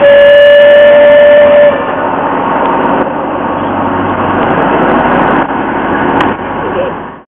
Yeah.